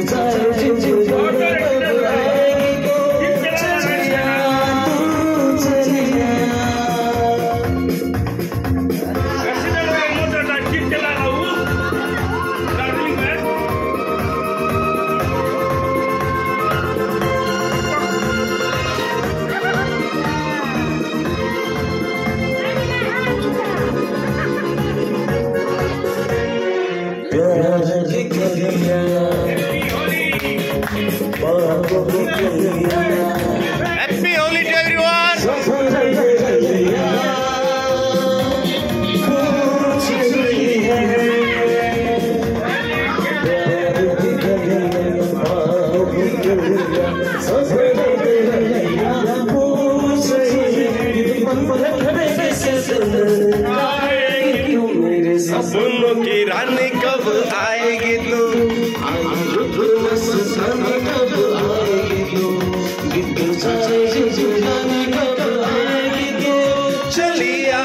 Because सपनों की कब आएगी तू कब आएगी तू बिंदु चलिया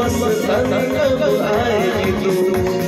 我是三个爱的